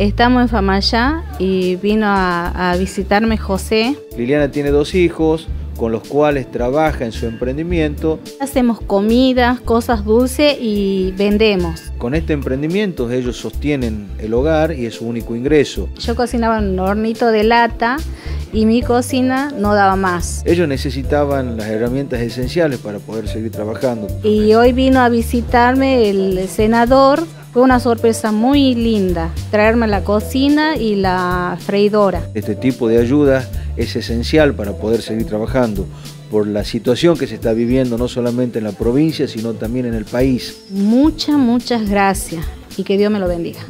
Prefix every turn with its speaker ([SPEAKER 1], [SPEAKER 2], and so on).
[SPEAKER 1] Estamos en Famayá y vino a, a visitarme José.
[SPEAKER 2] Liliana tiene dos hijos, con los cuales trabaja en su emprendimiento.
[SPEAKER 1] Hacemos comidas, cosas dulces y vendemos.
[SPEAKER 2] Con este emprendimiento ellos sostienen el hogar y es su único ingreso.
[SPEAKER 1] Yo cocinaba en un hornito de lata y mi cocina no daba más.
[SPEAKER 2] Ellos necesitaban las herramientas esenciales para poder seguir trabajando.
[SPEAKER 1] Y hoy vino a visitarme el senador. Fue una sorpresa muy linda, traerme la cocina y la freidora.
[SPEAKER 2] Este tipo de ayuda es esencial para poder seguir trabajando por la situación que se está viviendo no solamente en la provincia, sino también en el país.
[SPEAKER 1] Muchas, muchas gracias y que Dios me lo bendiga.